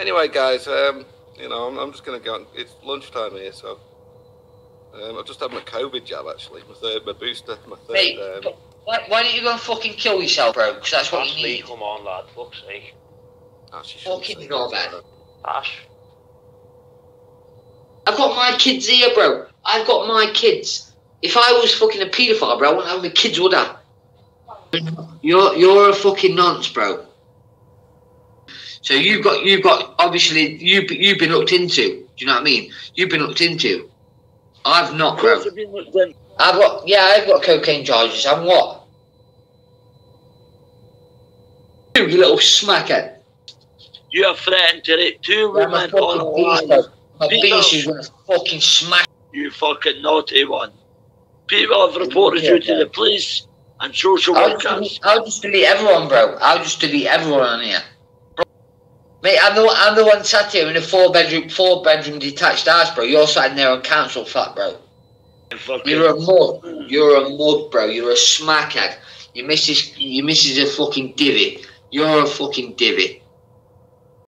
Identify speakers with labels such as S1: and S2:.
S1: Anyway, guys, um, you know, I'm, I'm just going to go. On, it's lunchtime here, so um, I've just had my COVID jab actually, my third, my booster, my third.
S2: Mate,
S1: Um,
S2: why, why don't you go and fucking kill yourself, bro? Because that's what you
S3: Ashley,
S2: need.
S3: come on, lad. Fuck's sake.
S1: actually,
S2: fucking
S1: say
S2: go, man.
S3: Ash.
S2: I've got my kids here, bro. I've got my kids. If I was fucking a paedophile, bro, I wouldn't have my kids, would I? You're you're a fucking nonce, bro. So you've got you've got obviously you you've been looked into. Do you know what I mean? You've been looked into. I've not,
S4: Of course, I've been looked in.
S2: I've got yeah, I've got cocaine charges. I'm what? You, you little smackhead.
S4: You have threatened to rape two
S2: I'm
S4: women
S2: fucking
S4: on
S2: beast,
S4: land.
S2: bro. My
S4: Beat
S2: beast is gonna fucking smack.
S4: You fucking naughty one. People have reported you to the police and social
S2: I'll just,
S4: workers.
S2: delete, I'll just delete everyone, bro. I'll just delete everyone on here. Mate, I'm the, I'm the one sat here in a four bedroom four bedroom detached house, bro. You're sat in there on council flat, bro. You're a mug. You're a mug, bro. You're a smackhead. Your missus, your missus a fucking divot. You're a fucking divot.